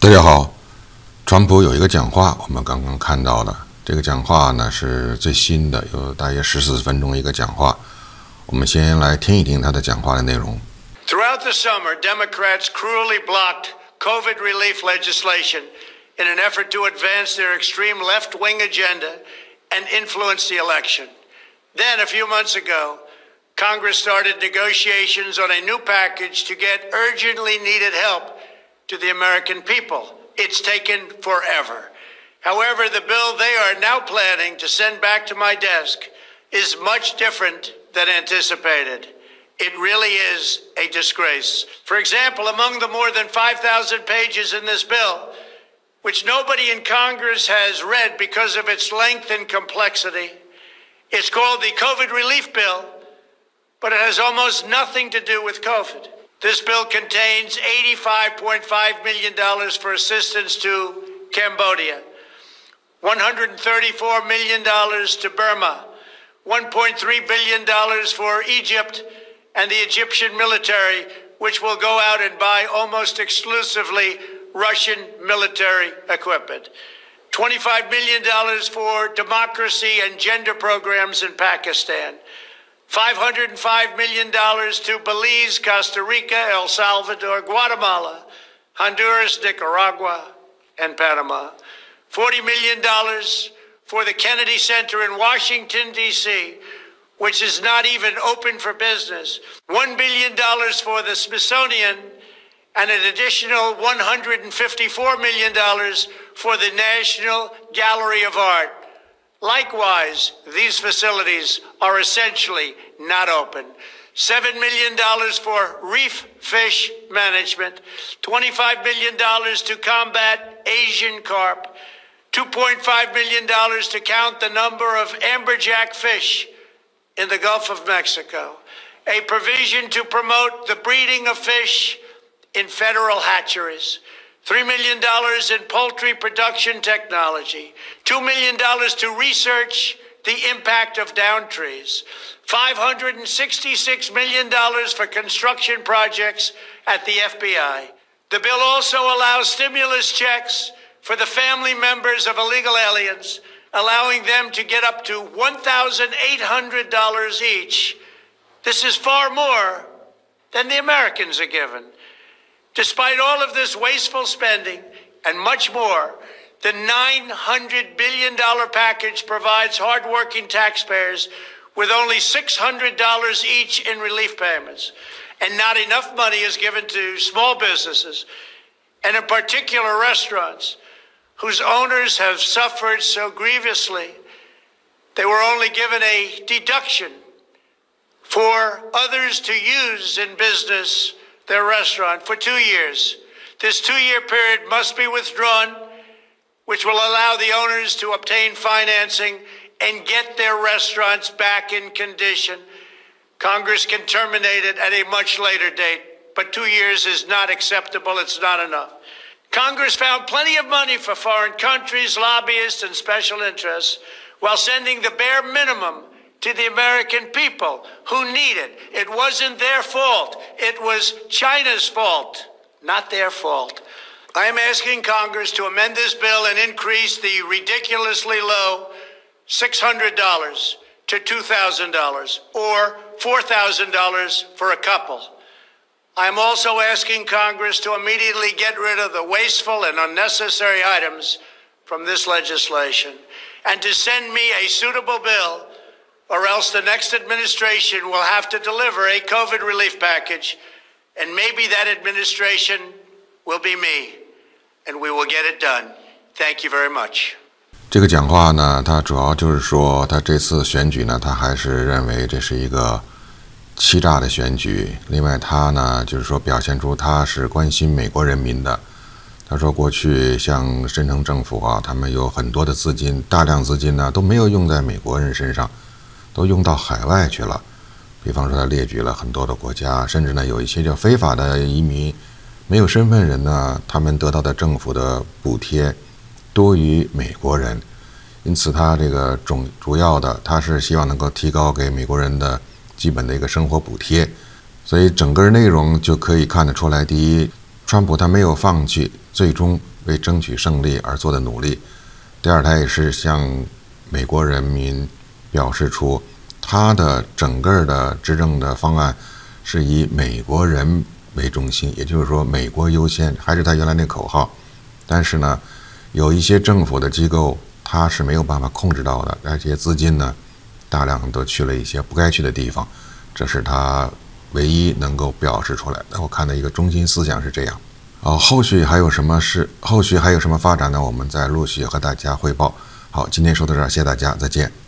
大家好，川普有一个讲话，我们刚刚看到了。这个讲话呢是最新的，有大约十四分钟一个讲话。我们先来听一听他的讲话的内容。Throughout the summer, Democrats cruelly blocked COVID relief legislation in an effort to advance their extreme left wing agenda and influence the election. Then, a few months ago, Congress started negotiations on a new package to get urgently needed help to the American people. It's taken forever. However, the bill they are now planning to send back to my desk is much different than anticipated. It really is a disgrace. For example, among the more than 5,000 pages in this bill, which nobody in Congress has read because of its length and complexity, it's called the COVID Relief Bill, but it has almost nothing to do with COVID. This bill contains $85.5 million for assistance to Cambodia, $134 million to Burma, $1.3 billion for Egypt and the Egyptian military, which will go out and buy almost exclusively Russian military equipment. $25 million for democracy and gender programs in Pakistan. $505 million to Belize, Costa Rica, El Salvador, Guatemala, Honduras, Nicaragua, and Panama. $40 million for the Kennedy Center in Washington, D.C., which is not even open for business. $1 billion for the Smithsonian and an additional $154 million for the National Gallery of Art. Likewise, these facilities are essentially not open. $7 million for reef fish management, $25 million to combat Asian carp, $2.5 million to count the number of amberjack fish in the Gulf of Mexico, a provision to promote the breeding of fish in federal hatcheries, $3 million in poultry production technology, $2 million to research the impact of down trees, $566 million for construction projects at the FBI. The bill also allows stimulus checks for the family members of illegal aliens, allowing them to get up to $1,800 each. This is far more than the Americans are given. Despite all of this wasteful spending and much more, the $900 billion package provides hardworking taxpayers with only $600 each in relief payments. And not enough money is given to small businesses, and in particular restaurants, whose owners have suffered so grievously. They were only given a deduction for others to use in business their restaurant for two years. This two year period must be withdrawn, which will allow the owners to obtain financing and get their restaurants back in condition. Congress can terminate it at a much later date, but two years is not acceptable. It's not enough. Congress found plenty of money for foreign countries, lobbyists, and special interests while sending the bare minimum to the American people who need it. It wasn't their fault. It was China's fault, not their fault. I am asking Congress to amend this bill and increase the ridiculously low $600 to $2,000 or $4,000 for a couple. I am also asking Congress to immediately get rid of the wasteful and unnecessary items from this legislation and to send me a suitable bill or else the next administration will have to deliver a COVID relief package, and maybe that administration will be me, and we will get it done. Thank you very much. 这个讲话呢，他主要就是说，他这次选举呢，他还是认为这是一个 欺诈的选举。另外，他呢，就是说表现出他是关心美国人民的。他说，过去像深成政府啊，他们有很多的资金，大量资金呢都没有用在美国人身上。都用到海外去了，比方说他列举了很多的国家，甚至呢有一些叫非法的移民，没有身份人呢，他们得到的政府的补贴多于美国人，因此他这个主主要的他是希望能够提高给美国人的基本的一个生活补贴，所以整个内容就可以看得出来，第一，川普他没有放弃最终为争取胜利而做的努力；第二，他也是向美国人民表示出他的整个的执政的方案是以美国人。为中心，也就是说，美国优先还是他原来那口号。但是呢，有一些政府的机构，他是没有办法控制到的，而且资金呢，大量都去了一些不该去的地方。这是他唯一能够表示出来的。我看的一个中心思想是这样。好，后续还有什么事？后续还有什么发展呢？我们再陆续和大家汇报。好，今天说到这儿，谢谢大家，再见。